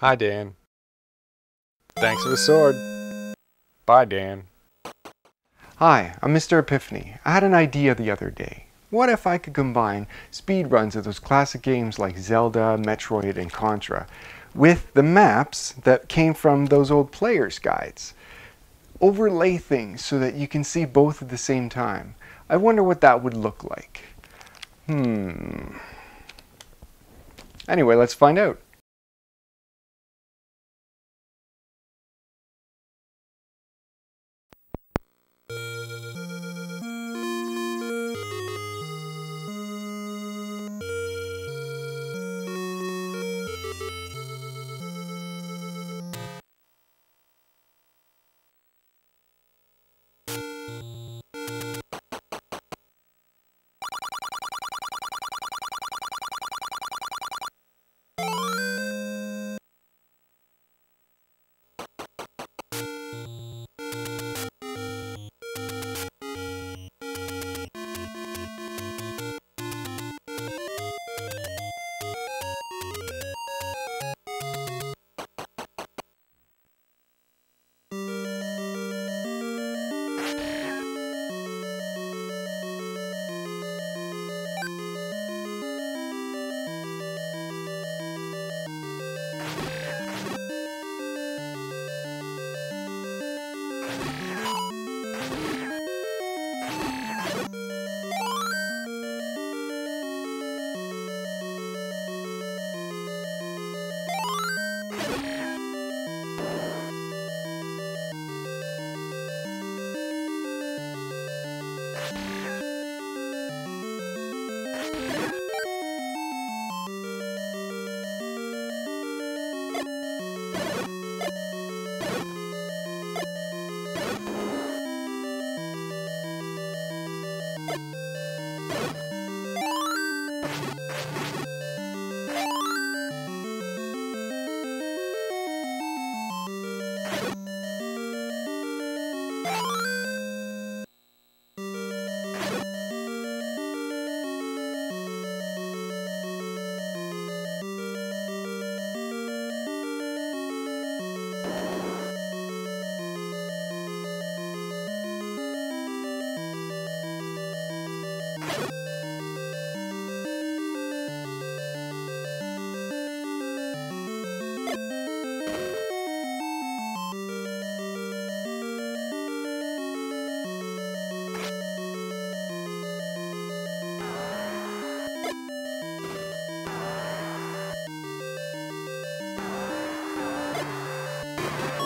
Hi, Dan. Thanks for the sword. Bye, Dan. Hi, I'm Mr. Epiphany. I had an idea the other day. What if I could combine speedruns of those classic games like Zelda, Metroid, and Contra with the maps that came from those old player's guides? Overlay things so that you can see both at the same time. I wonder what that would look like. Hmm. Anyway, let's find out. you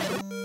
you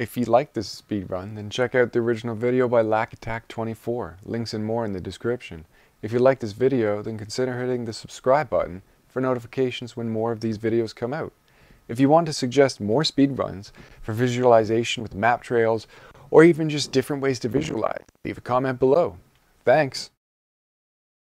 If you like this speed run, then check out the original video by LackAttack24. Links and more in the description. If you like this video, then consider hitting the subscribe button for notifications when more of these videos come out. If you want to suggest more speed runs for visualization with map trails, or even just different ways to visualize, leave a comment below. Thanks!